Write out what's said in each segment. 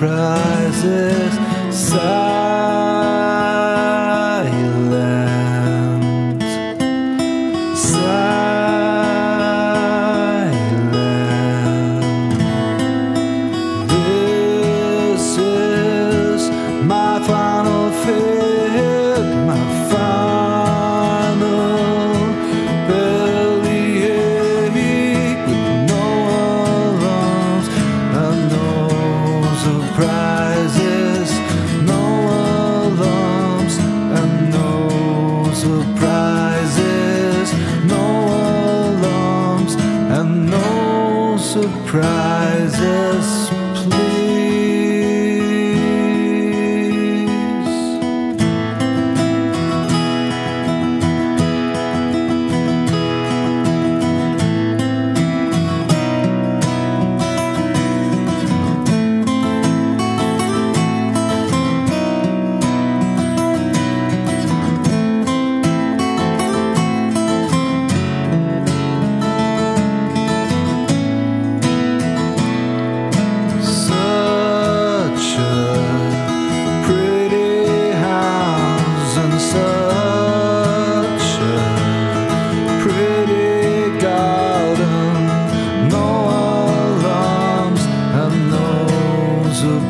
surprises. surprises.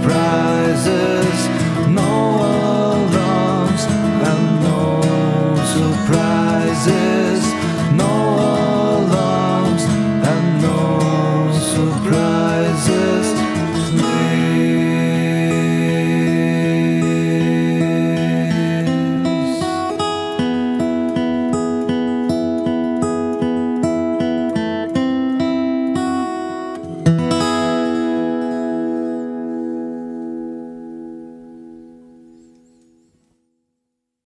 surprises.